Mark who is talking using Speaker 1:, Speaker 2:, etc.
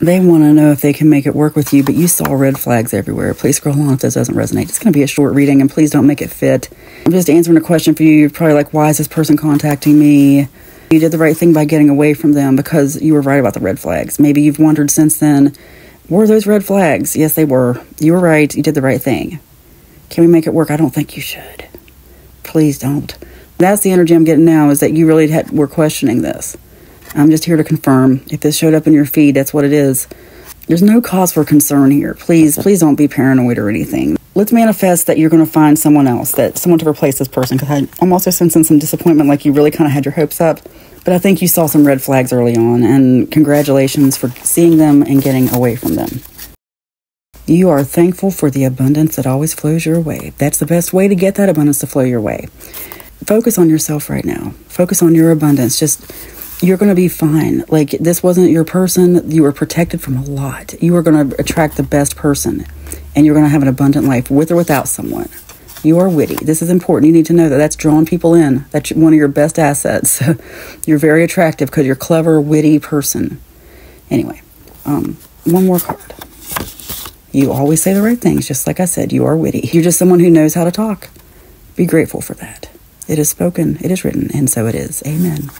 Speaker 1: They want to know if they can make it work with you, but you saw red flags everywhere. Please scroll on if this doesn't resonate. It's going to be a short reading, and please don't make it fit. I'm just answering a question for you. You're probably like, why is this person contacting me? You did the right thing by getting away from them because you were right about the red flags. Maybe you've wondered since then, were those red flags? Yes, they were. You were right. You did the right thing. Can we make it work? I don't think you should. Please don't. That's the energy I'm getting now is that you really had, were questioning this. I'm just here to confirm. If this showed up in your feed, that's what it is. There's no cause for concern here. Please, please don't be paranoid or anything. Let's manifest that you're going to find someone else, that someone to replace this person. Because I'm also sensing some disappointment, like you really kind of had your hopes up. But I think you saw some red flags early on, and congratulations for seeing them and getting away from them. You are thankful for the abundance that always flows your way. That's the best way to get that abundance to flow your way. Focus on yourself right now. Focus on your abundance. Just you're going to be fine. Like, this wasn't your person. You were protected from a lot. You are going to attract the best person, and you're going to have an abundant life with or without someone. You are witty. This is important. You need to know that that's drawing people in. That's one of your best assets. you're very attractive because you're a clever, witty person. Anyway, um, one more card. You always say the right things, just like I said. You are witty. You're just someone who knows how to talk. Be grateful for that. It is spoken, it is written, and so it is. Amen.